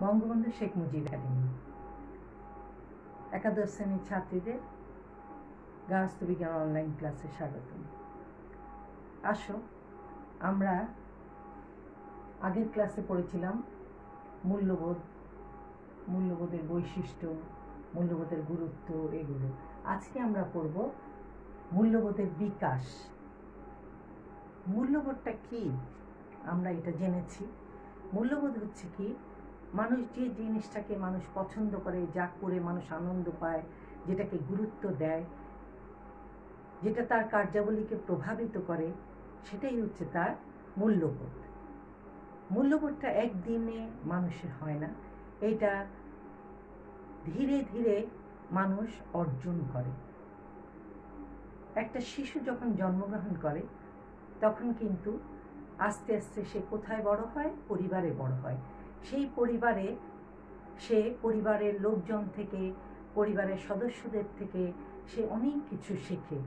Bangabandhu Sheikh Mujib academy. একাদশ শ্রেণির ছাত্রীদের গার্হস্থ্য বিজ্ঞান অনলাইন ক্লাসে স্বাগত আসো, আমরা আগের ক্লাসে পড়েছিলাম মূল্যবোধ, মূল্যবোধের বৈশিষ্ট্য, মূল্যবোধের গুরুত্ব এগুলো। আজকে আমরা পড়ব মূল্যবোধের বিকাশ। মূল্যবোধটা কি? আমরা এটা জেনেছি। মূল্যবোধ হচ্ছে কি? মানুষ যে জিনিসটাকে মানুষ পছন্দ করে, যা করে মানুষ আনন্দ পায়, যেটাকে গুরুত্ব দেয়, যেটা তার কার্যাবলীকে প্রভাবিত করে, সেটাই হচ্ছে তার মূল্যবোধ। মূল্যবোধটা একদিনে মানুষের হয় না, এটা ধীরে ধীরে মানুষ অর্জন করে। একটা শিশু যখন জন্মগ্রহণ করে, তখন কিন্তু আস্তে আস্তে সে কোথায় বড় হয়? পরিবারে বড় হয়। সেই পরিবারে, সে পরিবারের লোকজন থেকে, পরিবারের সদস্যদের থেকে সে অনেক কিছু শেখে।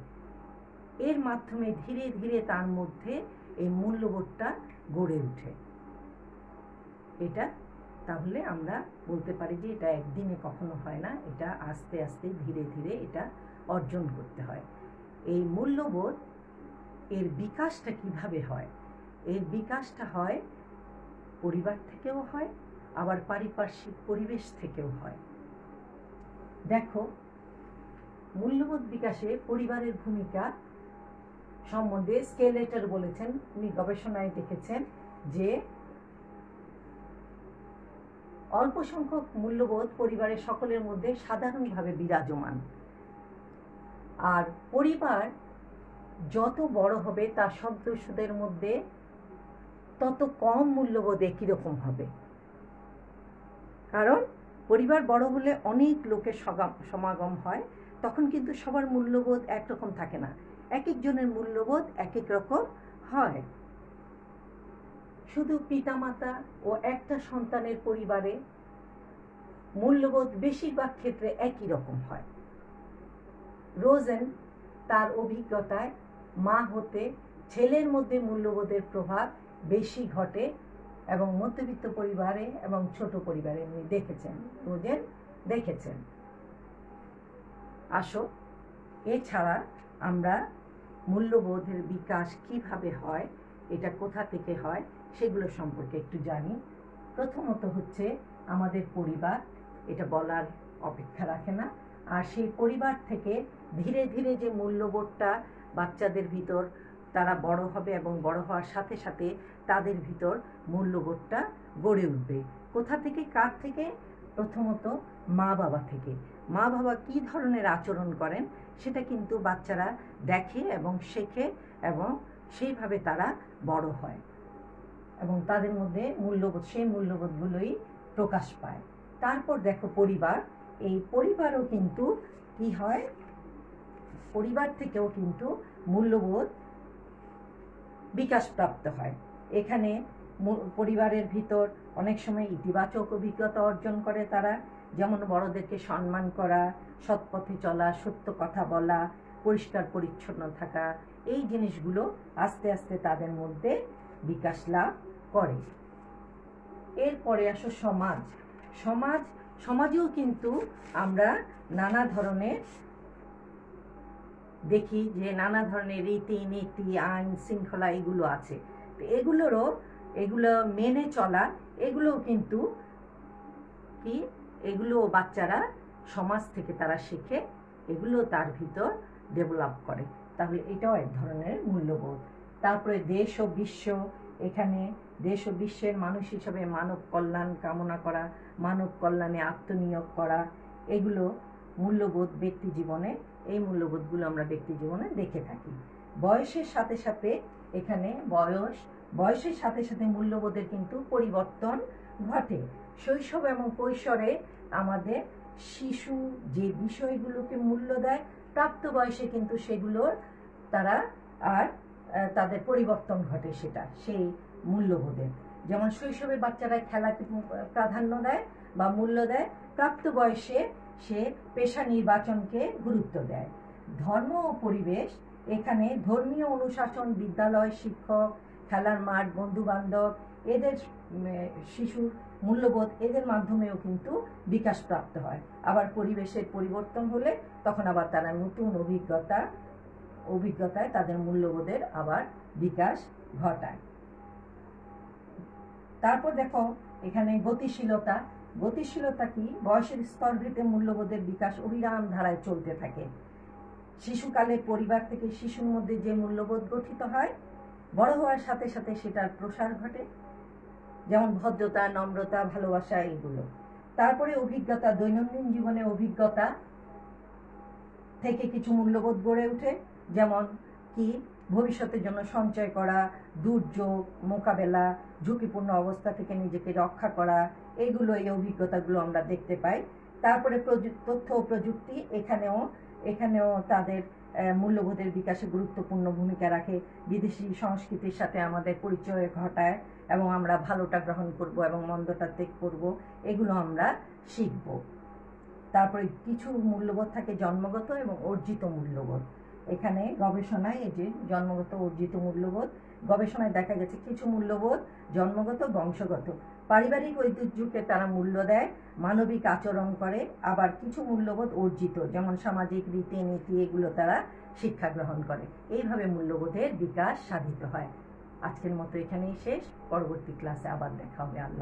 এর মাধ্যমে ধীরে ধীরে তার মধ্যে এই মূল্যবোধটা গড়ে ওঠে। এটা তাহলে আমরা বলতে পারি যে এটা একদিনে কখনো হয় না, এটা আস্তে আস্তে ধীরে ধীরে এটা অর্জন করতে হয়। এই মূল্যবোধ এর বিকাশটা কীভাবে হয়? এর বিকাশটা হয় পরিবার থেকেও হয়, আবার পারিপার্শ্বিক পরিবেশ থেকেও হয়। দেখো, মূল্যবোধ বিকাশে পরিবারের ভূমিকা সম্বন্ধে স্কেলেটার বলেছেন, উনি গবেষণায় দেখেছেন যে অল্প সংখ্যক মূল্যবোধ পরিবারের সকলের মধ্যে সাধারণভাবে বিরাজমান। আর পরিবার যত বড় হবে, তার সদস্যদের মধ্যে তত কম মূল্যবোধ একই রকম হবে? কারণ পরিবার বড় হলে অনেক লোকের সমাগম হয়, তখন কিন্তু সবার মূল্যবোধ একরকম থাকে না। এক একজনের মূল্যবোধ এক এক রকম হয়। শুধু পিতামাতা ও একটা সন্তানের পরিবারে মূল্যবোধ বেশিরভাগ ক্ষেত্রে একই রকম হয়। রোজেন তার অভিজ্ঞতায় মা হতে ছেলের মধ্যে মূল্যবোধের প্রভাব বেশি ঘটে এবং মধ্যবিত্ত পরিবারে এবং ছোট পরিবারে উনি দেখেছেন রোজেন দেখেছেন। আসো, এছাড়া আমরা মূল্যবোধের বিকাশ কীভাবে হয়, এটা কোথা থেকে হয়, সেগুলো সম্পর্কে একটু জানি। প্রথমত হচ্ছে আমাদের পরিবার, এটা বলার অপেক্ষা রাখে না। আর সেই পরিবার থেকে ধীরে ধীরে যে মূল্যবোধটা বাচ্চাদের ভিতর তারা বড় হবে এবং বড় হওয়ার সাথে সাথে তাদের ভিতর মূল্যবোধটা গড়ে উঠবে। কোথা থেকে? কার থেকে? প্রথমত মা বাবা থেকে। মা বাবা কি ধরনের আচরণ করেন সেটা কিন্তু বাচ্চারা দেখে এবং শেখে এবং সেইভাবে তারা বড় হয় এবং তাদের মধ্যে মূল্যবোধ, সেই মূল্যবোধগুলোই প্রকাশ পায়। তারপর দেখো পরিবার। এই পরিবারও কিন্তু কি হয়? পরিবার থেকেও কিন্তু মূল্যবোধ বিকাশ প্রাপ্ত হয়। এখানে পরিবারের ভিতর অনেক সময় ইতিবাচক অভিজ্ঞতা অর্জন করে তারা, যেমন বড়দেরকে সম্মান করা সৎ পথে চলা, সত্য কথা বলা, পরিষ্কার পরিচ্ছন্ন থাকা, এই জিনিসগুলো আস্তে আস্তে তাদের মধ্যে বিকাশ লাভ করে। এরপরে আসো সমাজ। সমাজ, সমাজেও কিন্তু আমরা নানা ধরনের দেখি যে নানা ধরনের রীতি নীতি, আইন শৃঙ্খলা এগুলো আছে। তো এগুলোরও, এগুলো মেনে চলা, এগুলোও কিন্তু কি, এগুলো বাচ্চারা সমাজ থেকে তারা শেখে, এগুলো তার ভিতর ডেভেলপ করে। তাহলে এটাও এক ধরনের মূল্যবোধ। তারপরে দেশ ও বিশ্ব, এখানে দেশ ও বিশ্বের মানুষ হিসাবে মানব কল্যাণ কামনা করা, মানব কল্যাণে আত্মনিয়োগ করা, এগুলো মূল্যবোধ ব্যক্তি জীবনে, এই মূল্যবোধগুলো আমরা ব্যক্তি জীবনে দেখে থাকি। বয়সের সাথে সাথে এখানে বয়স, বয়সের সাথে সাথে মূল্যবোধের কিন্তু পরিবর্তন ঘটে। শৈশব এবং কৈশোরে আমাদের শিশু যে বিষয়গুলোকে মূল্য দেয়, প্রাপ্ত বয়সে কিন্তু সেগুলোর তারা আর তাদের পরিবর্তন ঘটে সেটা, সেই মূল্যবোধের। যেমন শৈশবের বাচ্চারা খেলাকে প্রাধান্য দেয় বা মূল্য দেয়, প্রাপ্ত বয়সে সে পেশা নির্বাচনকে গুরুত্ব দেয়। ধর্ম ও পরিবেশ, এখানে ধর্মীয় অনুশাসন, বিদ্যালয় শিক্ষক, খেলার মাঠ বন্ধু বান্ধব এদের শিশুর মূল্যবোধ, এদের মাধ্যমেও কিন্তু বিকাশ প্রাপ্ত হয়। আবার পরিবেশের পরিবর্তন হলে তখন আবার তারা নতুন অভিজ্ঞতা, অভিজ্ঞতায় তাদের মূল্যবোধের আবার বিকাশ ঘটায়। তারপর দেখো, এখানে গতিশীলতা গতিশীলতা কি? বয়সের স্তরভেদে মূল্যবোধের বিকাশ অবিরাম ধারায় চলতে থাকে। শিশুকালে পরিবার থেকে শিশুর মধ্যে যে মূল্যবোধ গঠিত হয়, বড় হওয়ার সাথে সাথে সেটার প্রসার ঘটে। যেমন ভদ্রতা, নম্রতা, ভালোবাসা এগুলো তারপরে অভিজ্ঞতা, দৈনন্দিন জীবনে অভিজ্ঞতা থেকে কিছু মূল্যবোধ গড়ে ওঠে। যেমন কি ভবিষ্যতের জন্য সঞ্চয় করা, দুর্যোগ, মোকাবেলা, ঝুঁকিপূর্ণ অবস্থা থেকে নিজেকে রক্ষা করা এইগুলো এই অভিজ্ঞতাগুলো আমরা দেখতে পাই। তারপরে তথ্য ও প্রযুক্তি এখানেও এখানেও তাদের মূল্যবোধের বিকাশে গুরুত্বপূর্ণ ভূমিকা রাখে। বিদেশি সংস্কৃতির সাথে আমাদের পরিচয় ঘটায় এবং আমরা ভালোটা গ্রহণ করব এবং মন্দটা ত্যাগ করব, এগুলো আমরা শিখব। তারপরে কিছু মূল্যবোধ থাকে জন্মগত এবং অর্জিত মূল্যবোধ। এখানে গবেষণায় এই যে জন্মগত অর্জিত মূল্যবোধ, গবেষণায় দেখা গেছে কিছু মূল্যবোধ জন্মগত, বংশগত। পারিবারিক ঐতিহ্যকে তারা মূল্য দেয়, মানবিক আচরণ করে, আবার কিছু মূল্যবোধ অর্জিত, যেমন সামাজিক রীতিনীতি, এগুলো তারা শিক্ষা গ্রহণ করে। এইভাবে মূল্যবোধের বিকাশ সাধিত হয়। আজকের মতো এখানেই শেষ। পরবর্তী ক্লাসে আবার দেখা হবে। আল্লাহ